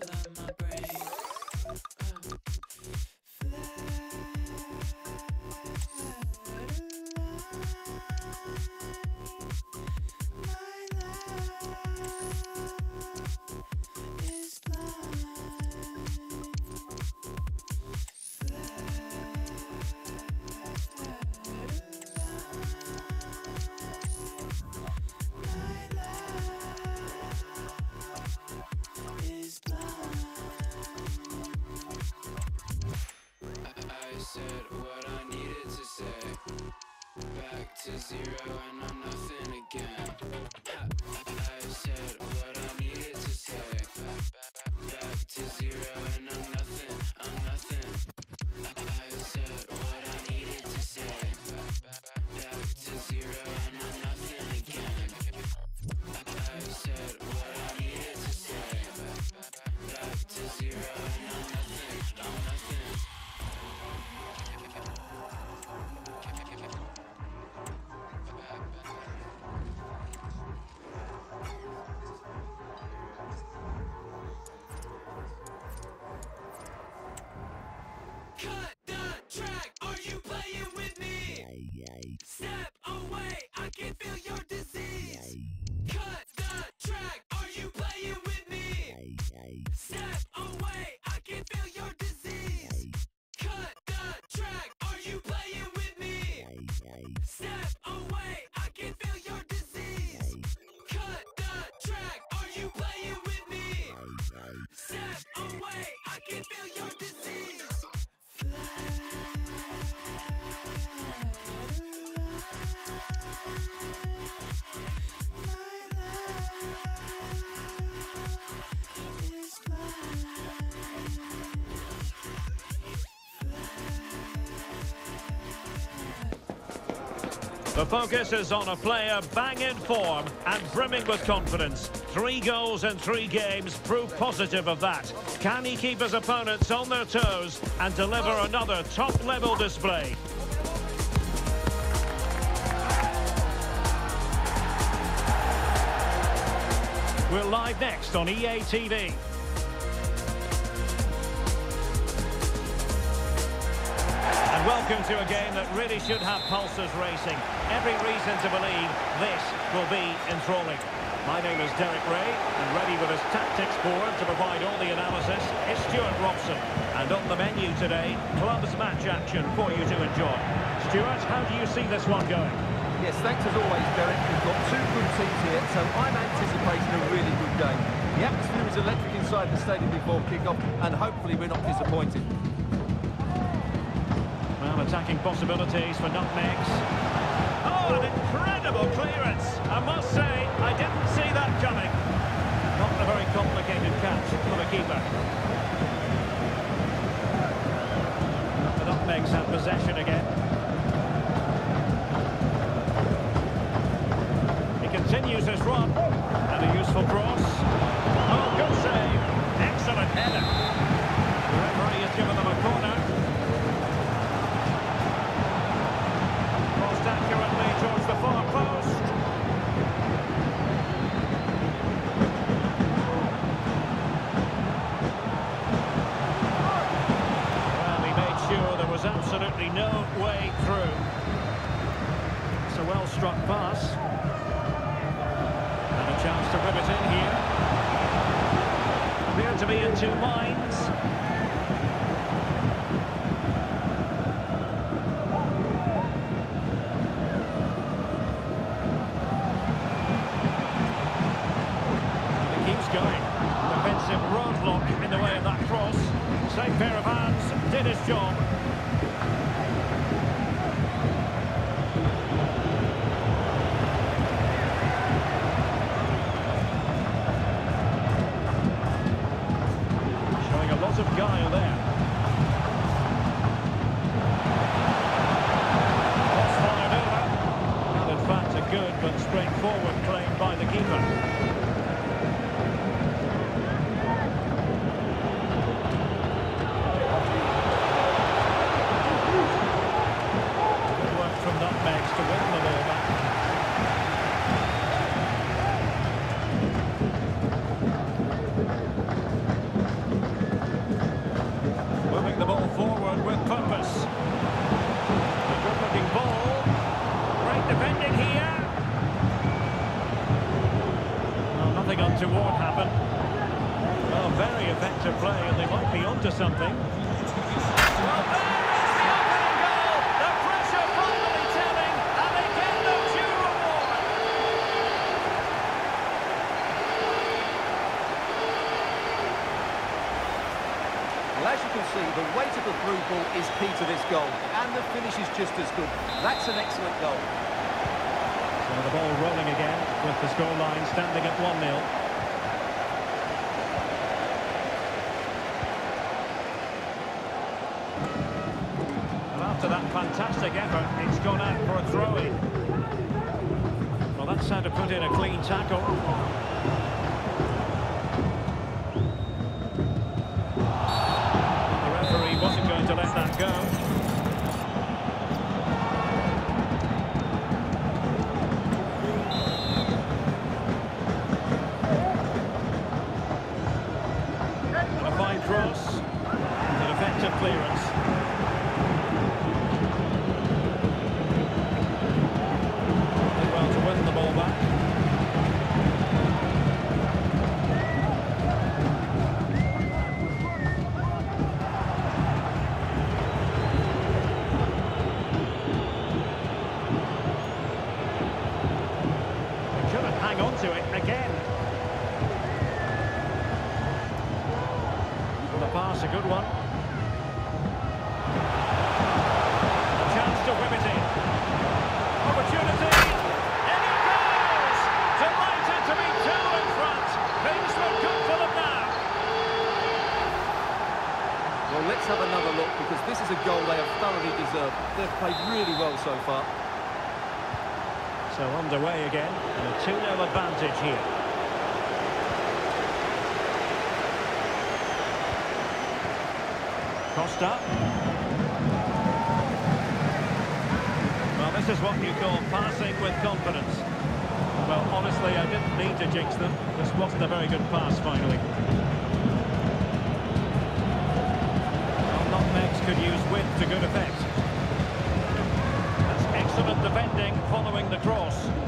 I The focus is on a player bang in form and brimming with confidence. Three goals in three games prove positive of that. Can he keep his opponents on their toes and deliver another top-level display? We're live next on EA TV. And welcome to a game that really should have pulses racing. Every reason to believe this will be enthralling. My name is Derek Ray, and ready with his tactics board to provide all the analysis is Stuart Robson. And on the menu today, clubs match action for you to enjoy. Stuart, how do you see this one going? Yes, thanks as always, Derek. We've got two good teams here, so I'm anticipating a really good game. The atmosphere is electric inside the stadium before kick-off, and hopefully we're not disappointed. Well, attacking possibilities for nutmegs. Oh, an incredible clearance. I must say, I didn't see that coming. Not a very complicated catch for the keeper. The nutmegs have possession again. He continues his run. And a useful cross. Oh, good save. Excellent header. The referee has given them a corner. Crossed accurately towards the far post. Well, he made sure there was absolutely no way through. It's a well-struck pass. And a chance to rip it in here. Appear to be in two minds. And it keeps going. Defensive roadblock in the way of that cross. Same pair of hands, did his job. Showing a lot of guile there. Cross fired over. And in fact a good but straightforward claim by the keeper. Good work from Nutmegs to win the ball back. Well, very effective play, and they might be onto something. Well, as you can see, the weight of the through ball is key to this goal, and the finish is just as good. That's an excellent goal. So the ball rolling again, with the scoreline standing at 1-0. And after that fantastic effort, it's gone out for a throw-in. Well, that's how to put in a clean tackle. Well, let's have another look, because this is a goal they have thoroughly deserved. They've played really well so far. So underway again, and a 2-0 advantage here. Costa. Well, this is what you call passing with confidence. Well, honestly, I didn't need to jinx them. This wasn't a very good pass, finally. To good effect. That's excellent defending following the cross.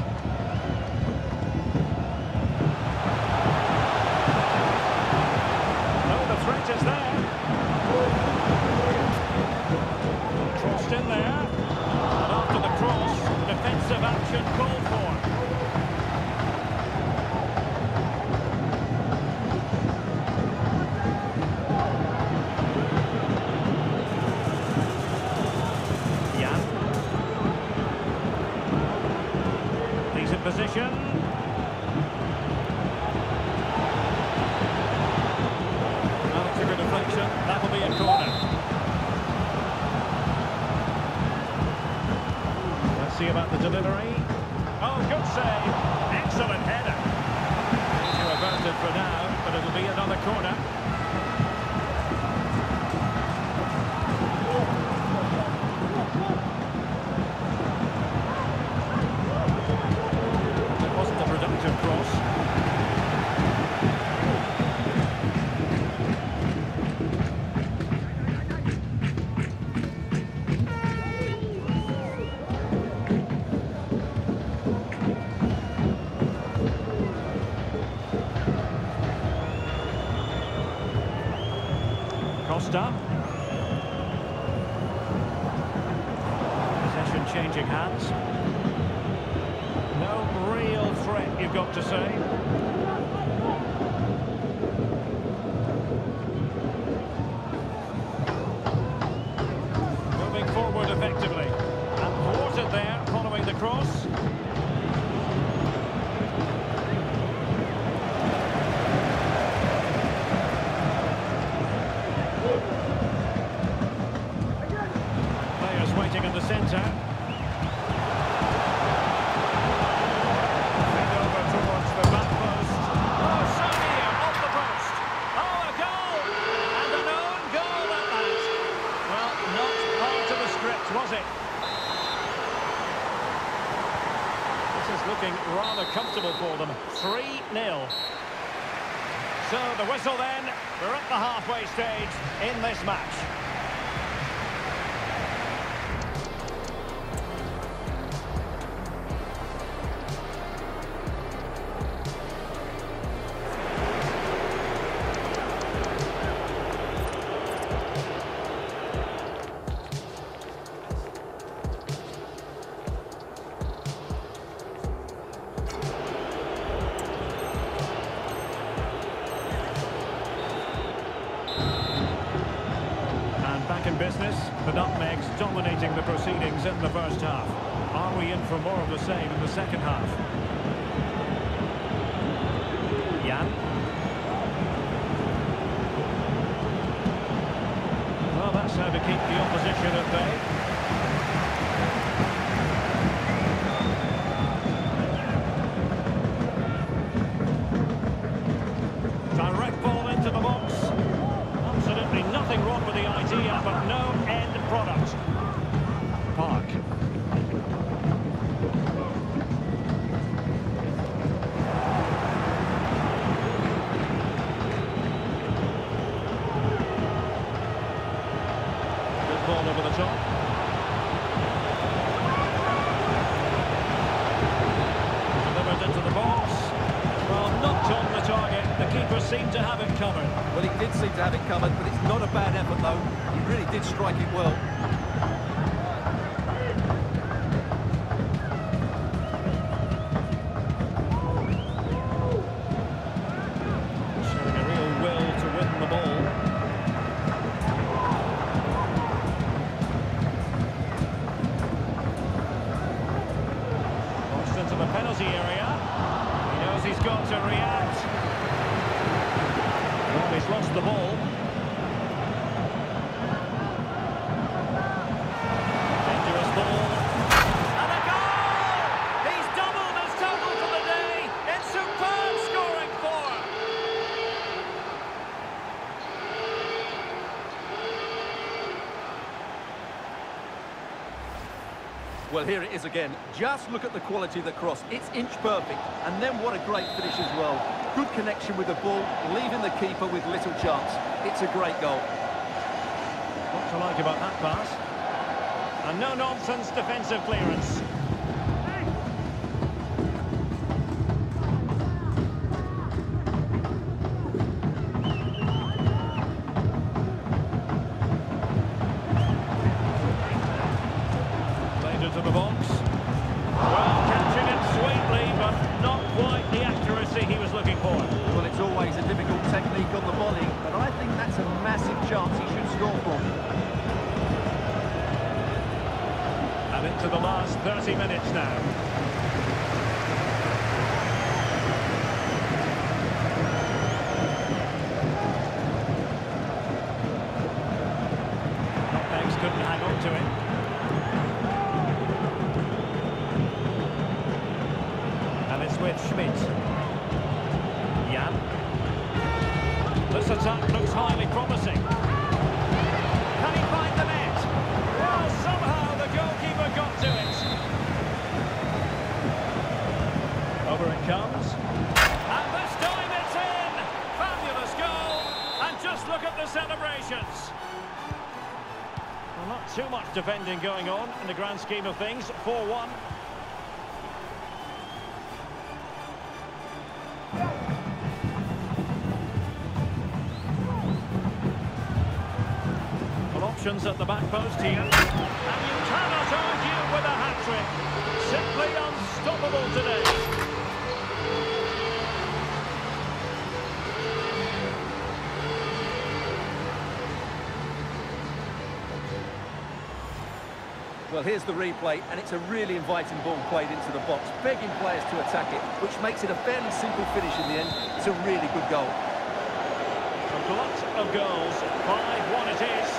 Costa. Possession changing hands. No real threat, you've got to say. It? This is looking rather comfortable for them. 3-0. So the whistle then. We're at the halfway stage in this match. Dominating the proceedings in the first half. Are we in for more of the same in the second half? Jan. Well, that's how to keep the opposition at bay. Over the top. Delivered into the box. Well, knocked on the target. The keeper seemed to have it covered. Well, he did seem to have it covered, but it's not a bad effort, though. He really did strike it well. Showing a real will to win the ball. Launched into the penalty area. He knows he's got to react. Well, he's lost the ball. Dangerous ball. And a goal! He's doubled his total for the day in superb scoring form. Well, here it is again. Just look at the quality of the cross. It's inch perfect. And then what a great finish as well. Good connection with the ball, leaving the keeper with little chance. It's a great goal. What to like about that pass? And no-nonsense defensive clearance. 30 minutes now. Defending going on in the grand scheme of things. 4-1. Well, options at the back post here. And you cannot argue with a hat-trick. Simply unstoppable today. Well, here's the replay, and it's a really inviting ball played into the box, begging players to attack it, which makes it a fairly simple finish in the end. It's a really good goal. A glut of goals. 5-1 it is.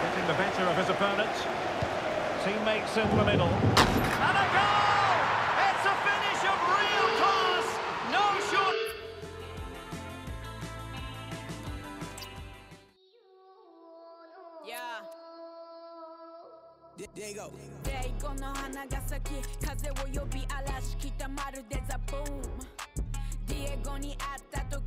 Getting the better of his opponent. Teammates in the middle. And a goal! デイゴの花が咲き風を呼び嵐来たまるでザ・ブーム。ディエゴに会った時